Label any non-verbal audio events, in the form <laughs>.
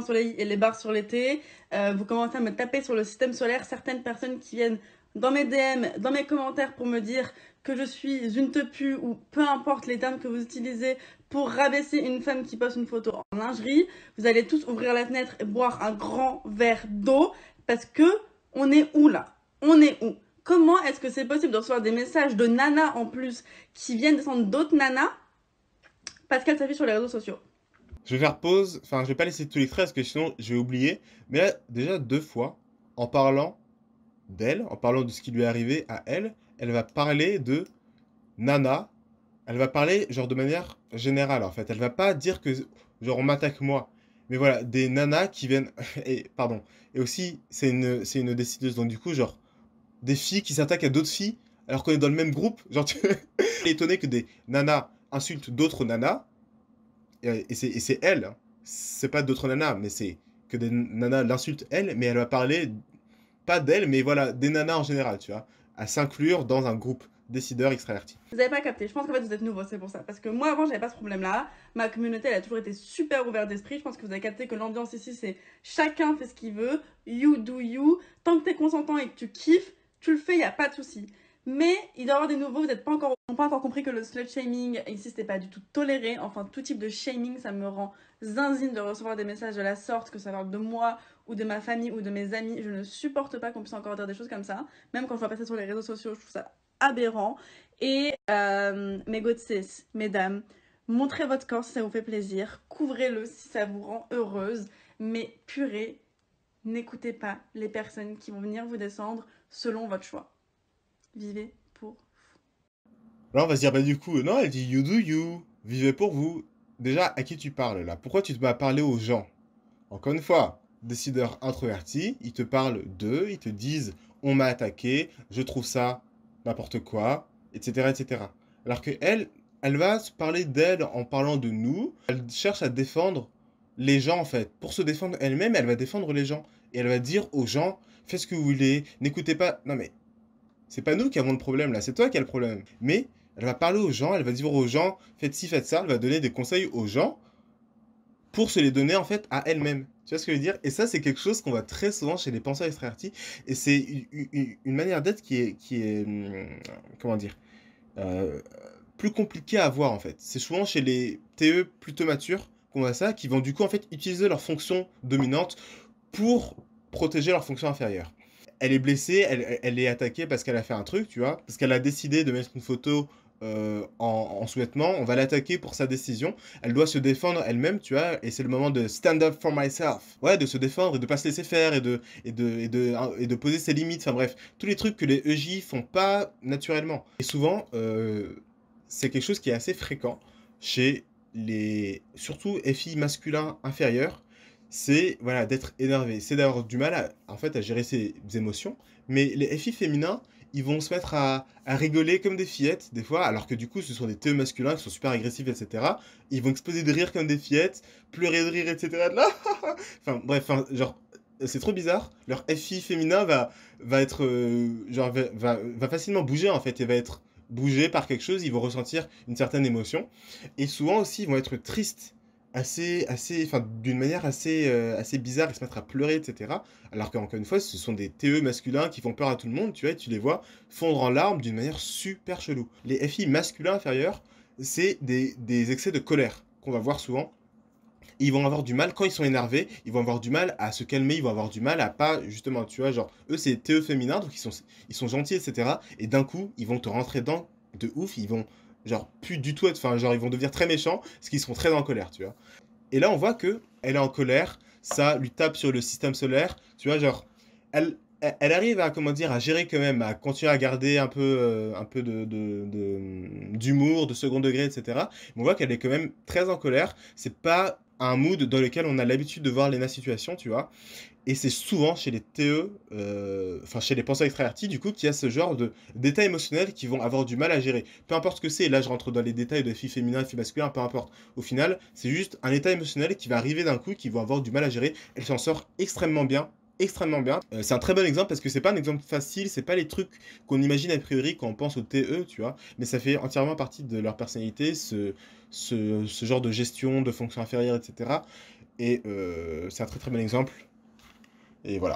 soleil et les barres sur l'été. Euh, vous commencez à me taper sur le système solaire. Certaines personnes qui viennent dans mes DM, dans mes commentaires pour me dire que je suis une tepu ou peu importe les termes que vous utilisez pour rabaisser une femme qui poste une photo en lingerie. Vous allez tous ouvrir la fenêtre et boire un grand verre d'eau parce que on est où là? On est où? Comment est-ce que c'est possible de recevoir des messages de nanas en plus qui viennent descendre d'autres nanas parce qu'elles s'affichent sur les réseaux sociaux? Je vais faire pause, enfin je vais pas laisser tous les traits parce que sinon je vais oublier. Mais là, déjà deux fois, en parlant d'elle, en parlant de ce qui lui est arrivé à elle, elle va parler de Nana. Elle va parler genre de manière générale en fait. Elle va pas dire que genre on m'attaque moi. Mais voilà, des nanas qui viennent. <laughs> Et pardon. Et aussi, c'est une, c'est une décideuse. Donc du coup, genre, des filles qui s'attaquent à d'autres filles alors qu'on est dans le même groupe. Genre, <laughs> tu es étonné que des nanas insultent d'autres nanas et c'est elle, hein. c'est pas d'autres nanas, mais c'est que des nanas l'insultent elle, mais elle va parler, pas d'elle, mais voilà, des nanas en général, tu vois, à s'inclure dans un groupe décideur extraverti. Vous avez pas capté, je pense qu'en fait vous êtes nouveau, c'est pour ça. Parce que moi avant j'avais pas ce problème là, ma communauté elle a toujours été super ouverte d'esprit, je pense que vous avez capté que l'ambiance ici c'est chacun fait ce qu'il veut, you do you, tant que t'es consentant et que tu kiffes, tu le fais, y a pas de souci. Mais il doit y avoir des nouveaux, vous n'êtes pas encore, pas encore compris que le slut shaming ici c'était pas du tout toléré. Enfin, tout type de shaming, ça me rend zinzine de recevoir des messages de la sorte, que ça parle de moi ou de ma famille ou de mes amis. Je ne supporte pas qu'on puisse encore dire des choses comme ça. Même quand je vois passer sur les réseaux sociaux, je trouve ça aberrant. Et euh, mes sis, mesdames, montrez votre corps si ça vous fait plaisir, couvrez-le si ça vous rend heureuse, mais purée, n'écoutez pas les personnes qui vont venir vous descendre selon votre choix vivez pour. Là, on va se dire, bah du coup, non, elle dit you do you, vivez pour vous. Déjà, à qui tu parles là? Pourquoi tu te à parler aux gens? Encore une fois, décideurs introvertis, ils te parlent d'eux, ils te disent on m'a attaqué, je trouve ça n'importe quoi, etc., etc. Alors que elle, elle va se parler d'elle en parlant de nous. Elle cherche à défendre les gens en fait. Pour se défendre elle-même, elle va défendre les gens et elle va dire aux gens faites ce que vous voulez, n'écoutez pas. Non mais c'est pas nous qui avons le problème là, c'est toi qui as le problème. Mais elle va parler aux gens, elle va dire aux gens, faites ci, faites ça, elle va donner des conseils aux gens pour se les donner en fait à elle-même. Tu vois ce que je veux dire? Et ça, c'est quelque chose qu'on voit très souvent chez les penseurs extravertis. Et c'est une, manière d'être qui est, hum, comment dire, euh, plus compliquée à voir en fait. C'est souvent chez les TE plutôt matures qu'on voit ça, qui vont du coup en fait utiliser leur fonction dominante pour protéger leur fonction inférieure elle est blessée, elle, est attaquée parce qu'elle a fait un truc, tu vois, parce qu'elle a décidé de mettre une photo euh, en, en souhaitement, on va l'attaquer pour sa décision. Elle doit se défendre elle-même, tu vois, et c'est le moment de stand up for myself. Ouais, de se défendre et de pas se laisser faire et de, et de, et de, et de poser ses limites. Enfin bref, tous les trucs que les EJ font pas naturellement. Et souvent, euh, c'est quelque chose qui est assez fréquent chez les, surtout FI masculins inférieurs c'est voilà d'être énervé, c'est d'avoir du mal à, en fait à gérer ses émotions. Mais les FI féminins, ils vont se mettre à, rigoler comme des fillettes des fois, alors que du coup ce sont des TE masculins qui sont super agressifs, etc. Ils vont exploser de rire comme des fillettes, pleurer de rire, etc. <laughs> enfin bref, genre c'est trop bizarre. Leur FI féminin va, va être euh, genre va, va, facilement bouger en fait et va être bougé par quelque chose. Ils vont ressentir une certaine émotion et souvent aussi ils vont être tristes assez, assez, enfin, d'une manière assez, euh, assez bizarre, ils se mettre à pleurer, etc. Alors qu'encore une fois, ce sont des TE masculins qui font peur à tout le monde, tu vois, et tu les vois fondre en larmes d'une manière super chelou. Les FI masculins inférieurs, c'est des, des excès de colère qu'on va voir souvent. ils vont avoir du mal, quand ils sont énervés, ils vont avoir du mal à se calmer, ils vont avoir du mal à pas, justement, tu vois, genre, eux c'est TE féminin, donc ils sont, ils sont gentils, etc. Et d'un coup, ils vont te rentrer dedans de ouf, ils vont genre plus du tout être, enfin genre ils vont devenir très méchants parce qu'ils seront très en colère, tu vois. Et là on voit que elle est en colère, ça lui tape sur le système solaire, tu vois, genre elle, elle arrive à comment dire à gérer quand même, à continuer à garder un peu, euh, un peu de, d'humour, de, de, second degré, etc. On voit qu'elle est quand même très en colère. C'est pas un mood dans lequel on a l'habitude de voir Lena situation, tu vois. Et c'est souvent chez les TE, euh, enfin chez les penseurs extravertis, du coup, qu'il y a ce genre de d'états émotionnels qui vont avoir du mal à gérer. Peu importe ce que c'est, là je rentre dans les détails de filles féminines, filles masculines, peu importe. Au final, c'est juste un état émotionnel qui va arriver d'un coup, qui vont avoir du mal à gérer. Elle s'en sort extrêmement bien, extrêmement bien. Euh, c'est un très bon exemple parce que c'est pas un exemple facile, c'est pas les trucs qu'on imagine a priori quand on pense au TE, tu vois, mais ça fait entièrement partie de leur personnalité, ce, ce, ce genre de gestion de fonction inférieure, etc. Et euh, c'est un très très bon exemple. Et voilà.